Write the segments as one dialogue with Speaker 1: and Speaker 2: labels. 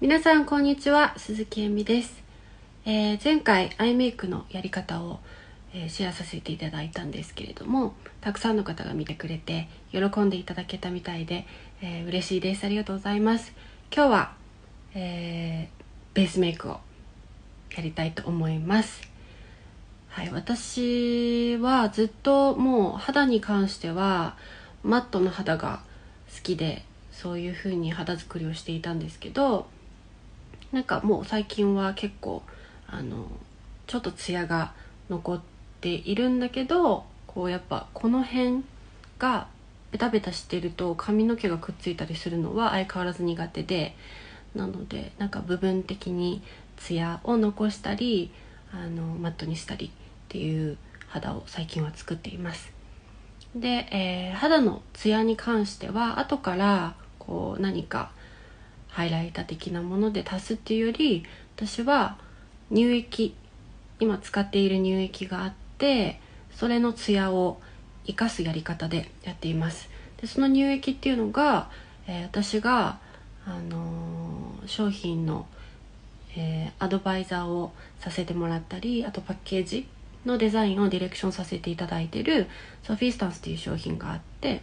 Speaker 1: 皆さんこんにちは鈴木恵美です、えー前回アイメイクのやり方を、えーシェアさせていただいたんですけれどもたくさんの方が見てくれて喜んでいただけたみたいで、えー嬉しいです。ありがとうございます。今日は、えーベースメイクをやりたいと思います。はい私はずっともう肌に関してはマットの肌が好きでそういう風に肌作りをしていたんですけどなんかもう最近は結構あのちょっとツヤが残っているんだけどこうやっぱこの辺がベタベタしてると髪の毛がくっついたりするのは相変わらず苦手でなのでなんか部分的にツヤを残したりあのマットにしたりっていう肌を最近は作っています。で、えー肌のツヤに関しては後からこう何かハイライター的なもので足すっていうより私は乳液今使っている乳液があってそれのツヤを生かすやり方でやっています。でその乳液っていうのが、えー私が、あのー商品の、えーアドバイザーをさせてもらったりあとパッケージのデザインをディレクションさせていただいてるソフィースタンスっていう商品があって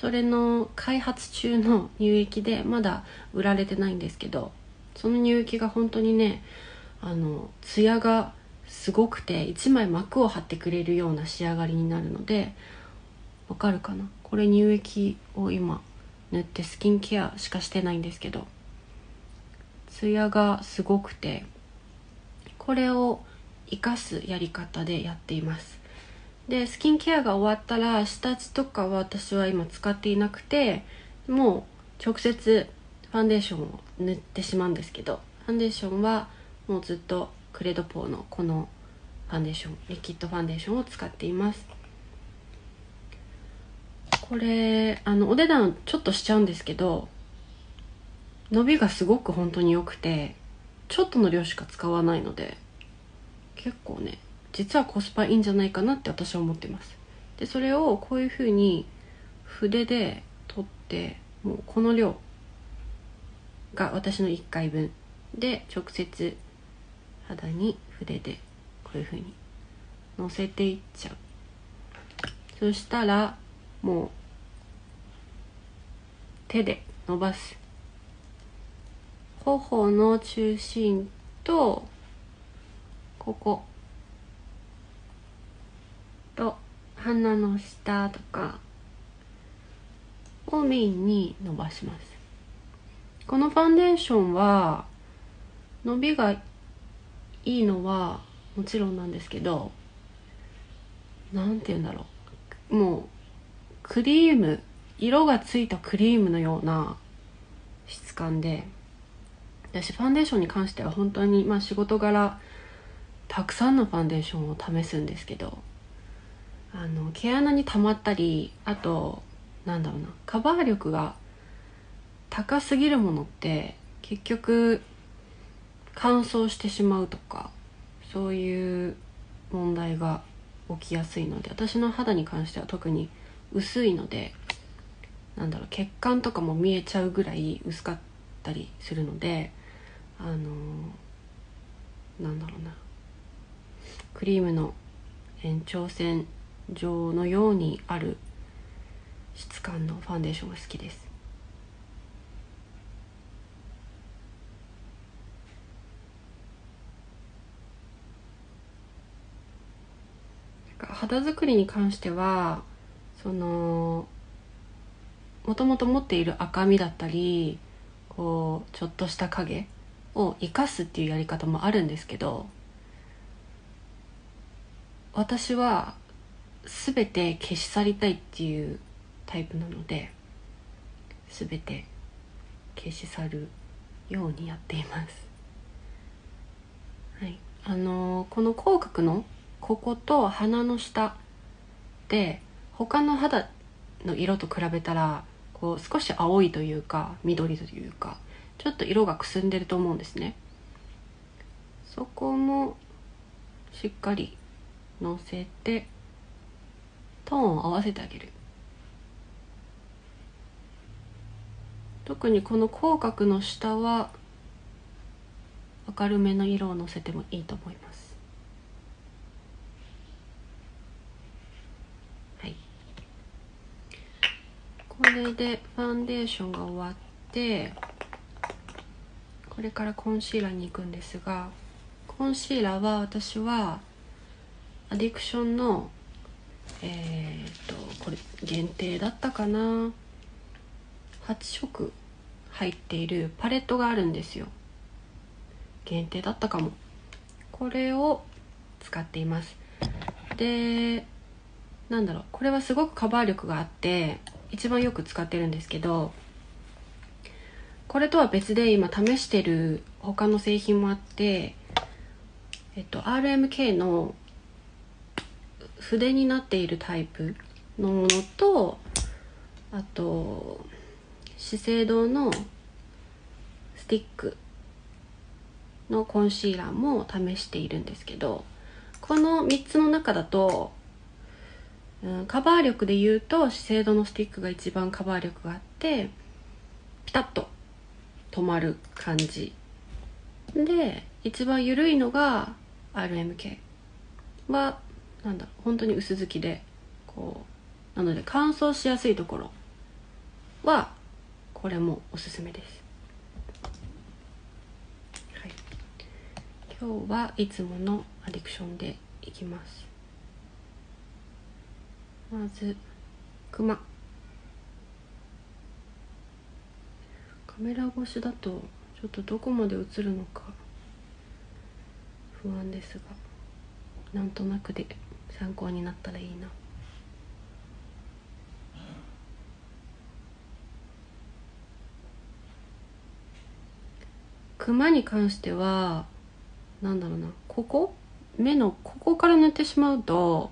Speaker 1: それの開発中の乳液でまだ売られてないんですけどその乳液が本当にねあのツヤがすごくて1枚膜を張ってくれるような仕上がりになるのでわかるかな？これ乳液を今塗ってスキンケアしかしてないんですけどツヤがすごくてこれを生かすやり方でやっています。でスキンケアが終わったら下地とかは私は今使っていなくてもう直接ファンデーションを塗ってしまうんですけどファンデーションはもうずっとクレドポーのこのファンデーションリキッドファンデーションを使っています。これあのお値段ちょっとしちゃうんですけど伸びがすごく本当に良くてちょっとの量しか使わないので結構ね実はコスパいいんじゃないかなって私は思ってます。でそれをこういう風に筆で取ってもうこの量が私の1回分。で直接肌に筆でこういう風にのせていっちゃう。そしたらもう手で伸ばす。頬の中心とここ。と鼻の下とかをメインに伸ばします。このファンデーションは伸びがいいのはもちろんなんですけどなんて言うんだろう。もうクリーム色がついたクリームのような質感で私ファンデーションに関しては本当にまあ仕事柄たくさんのファンデーションを試すんですけどあの毛穴に溜まったりあとなんだろうなカバー力が高すぎるものって結局乾燥してしまうとかそういう問題が起きやすいので私の肌に関しては特に薄いのでなんだろう血管とかも見えちゃうぐらい薄かったりするのであのなんだろうなクリームの延長線上のようにある質感のファンデーションが好きです。なんか肌作りに関してはそのもともと持っている赤みだったりこうちょっとした影を生かすっていうやり方もあるんですけど私は全て消し去りたいっていうタイプなので全て消し去るようにやっています。はい。あのーこの口角のここと鼻の下で他の肌の色と比べたらこう少し青いというか緑というかちょっと色がくすんでると思うんですね。そこもしっかりのせてトーンを合わせてあげる。特にこの口角の下は明るめの色をのせてもいいと思います。はい。これでファンデーションが終わってこれからコンシーラーに行くんですがコンシーラーは私はアディクションのえー、っとこれ限定だったかな。8色入っているパレットがあるんですよ。限定だったかも。これを使っています。でなんだろう。これはすごくカバー力があって一番よく使ってるんですけどこれとは別で今試してる他の製品もあってえっと RMK の筆になっているタイプのものとあと資生堂のスティックのコンシーラーも試しているんですけどこの3つの中だと、うん、カバー力で言うと資生堂のスティックが一番カバー力があってピタッと止まる感じ。で一番緩いのが RMK はなんだ本当に薄付きでこうなので乾燥しやすいところはこれもおすすめです、はい、今日はいつものアディクションでいきます。まずクマ。カメラ越しだとちょっとどこまで映るのか不安ですがなんとなくで。参考になったらいいな。クマに関してはなんだろうな。ここ？目のここから塗ってしまうと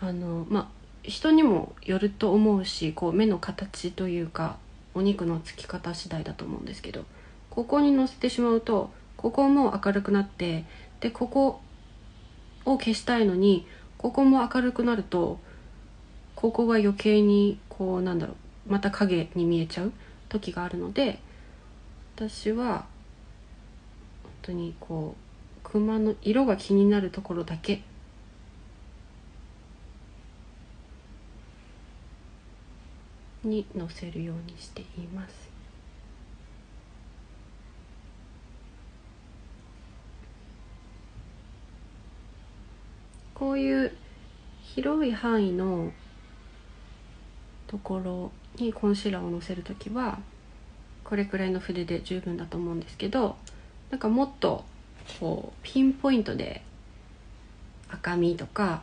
Speaker 1: あのまあ人にもよると思うしこう目の形というかお肉のつき方次第だと思うんですけどここにのせてしまうとここも明るくなってでここを消したいのにここも明るくなるとここが余計にこうなんだろうまた影に見えちゃう時があるので私は本当にこうクマの色が気になるところだけにのせるようにしています。こういう広い範囲のところにコンシーラーをのせる時はこれくらいの筆で十分だと思うんですけどなんかもっとこうピンポイントで赤みとか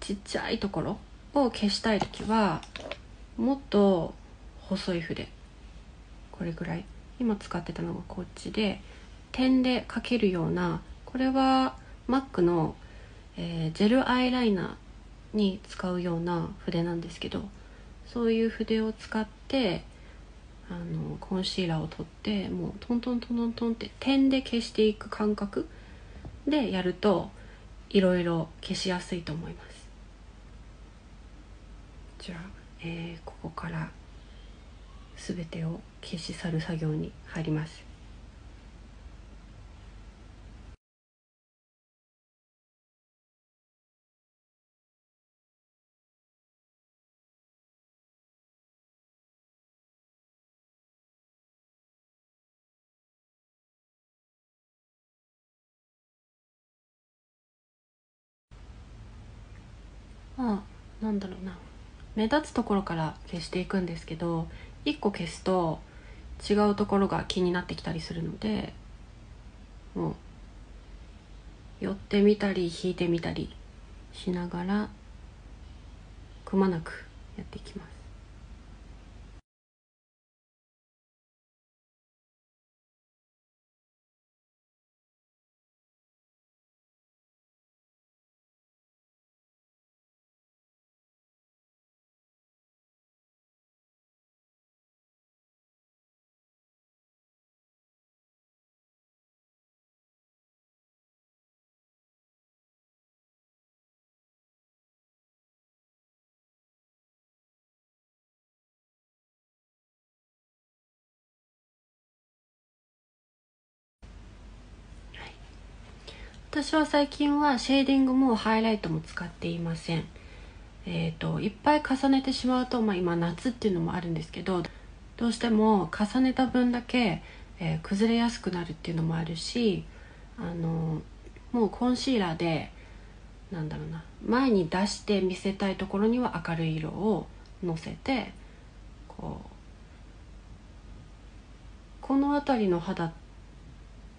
Speaker 1: ちっちゃいところを消したい時はもっと細い筆これぐらい。今使ってたのがこっちで点で描けるようなこれは MAC のえー、ジェルアイライナーに使うような筆なんですけどそういう筆を使ってあのコンシーラーを取ってもうトントントントントンって点で消していく感覚でやるといろいろ消しやすいと思います。じゃあ、えー、ここから全てを消し去る作業に入ります。まあなんだろうな。目立つところから消していくんですけど1個消すと違うところが気になってきたりするのでもう寄ってみたり引いてみたりしながらくまなくやっていきます。私は最近はシェーディングもハイライトも使っていません。えーと、いっぱい重ねてしまうと、まあ、今夏っていうのもあるんですけどどうしても重ねた分だけ、えー、崩れやすくなるっていうのもあるしあのもうコンシーラーでなんだろうな前に出して見せたいところには明るい色をのせてこうこの辺りの肌っ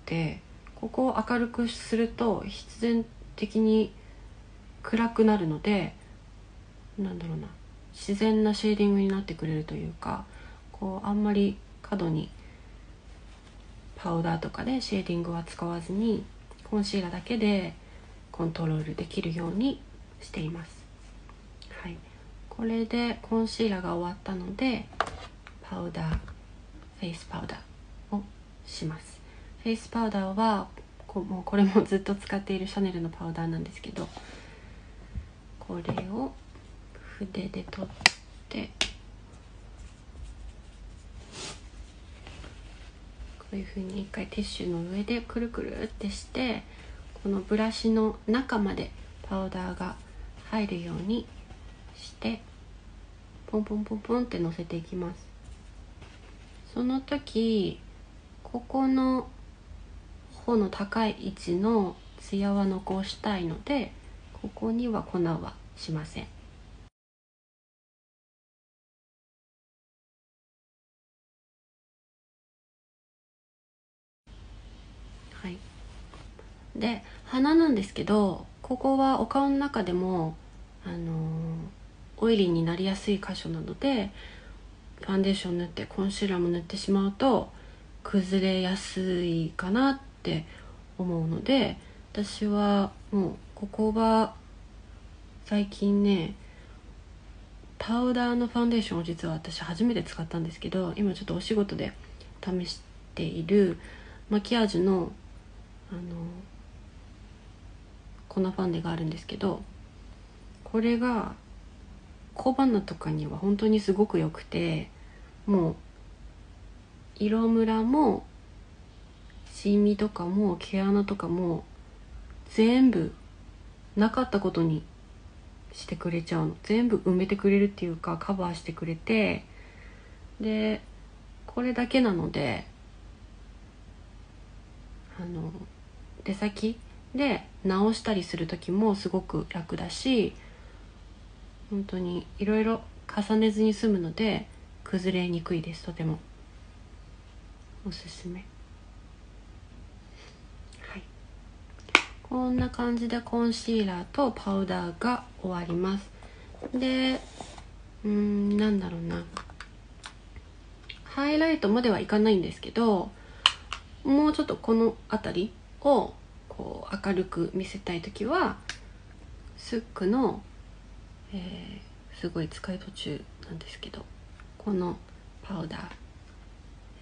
Speaker 1: てここを明るくすると必然的に暗くなるのでなんだろうな自然なシェーディングになってくれるというかこうあんまり過度にパウダーとかでシェーディングは使わずにコンシーラーだけでコントロールできるようにしています、はい、これでコンシーラーが終わったのでパウダーフェイスパウダーをします。フェイスパウダーはこもうこれもずっと使っているシャネルのパウダーなんですけどこれを筆で取ってこういうふうに一回ティッシュの上でくるくるってしてこのブラシの中までパウダーが入るようにしてポンポンポンポンってのせていきます。その時ここの方の高い位置のツヤは残したいのでここには粉はしません。はい。で鼻なんですけどここはお顔の中でもあのー、オイリーになりやすい箇所なのでファンデーション塗ってコンシーラーも塗ってしまうと崩れやすいかなって思うので私はもうここが最近ねパウダーのファンデーションを実は私初めて使ったんですけど今ちょっとお仕事で試しているマキアージュのあの粉ファンデがあるんですけどこれが小鼻とかには本当にすごく良くてもう色ムラもシミとかも毛穴とかも全部なかったことにしてくれちゃうの。全部埋めてくれるっていうかカバーしてくれてでこれだけなのであの出先で直したりする時もすごく楽だし本当にいろいろ重ねずに済むので崩れにくいですとても。おすすめはいこんな感じでコンシーラーとパウダーが終わります。でうんなんだろうな。ハイライトまではいかないんですけどもうちょっとこの辺りをこう明るく見せたい時はスックの、えー、すごい使い途中なんですけどこのパウダー、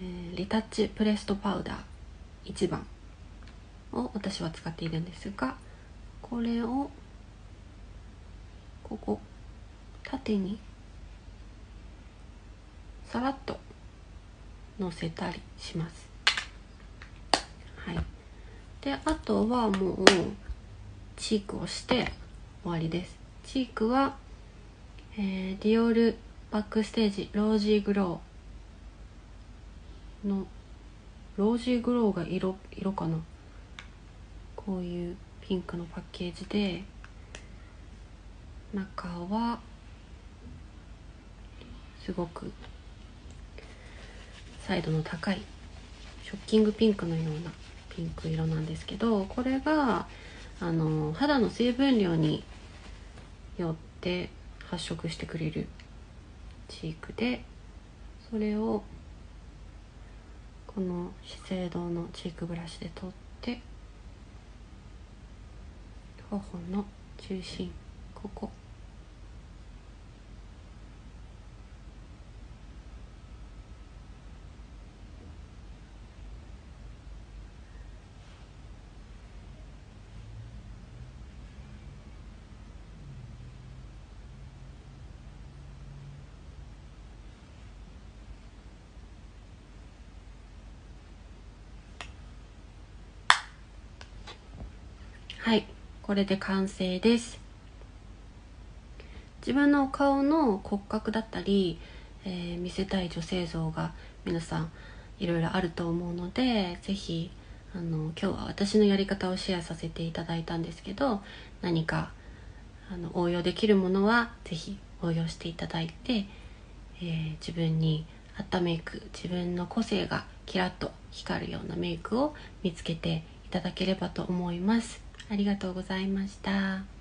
Speaker 1: えー、リタッチプレストパウダー1番。を私は使っているんですがこれをここ縦にさらっとのせたりします。はい。であとはもうチークをして終わりです。チークは、えー、ディオールバックステージロージーグローのロージーグローが色色かな？こういうピンクのパッケージで中はすごくサイドの高いショッキングピンクのようなピンク色なんですけどこれがあの肌の水分量によって発色してくれるチークでそれをこの資生堂のチークブラシで取って頬の中心ここ。はい。これで完成です。自分の顔の骨格だったり、えー、見せたい女性像が皆さんいろいろあると思うので是非あの今日は私のやり方をシェアさせていただいたんですけど何かあの応用できるものは是非応用していただいて、えー、自分に合ったメイク自分の個性がキラッと光るようなメイクを見つけていただければと思います。ありがとうございました。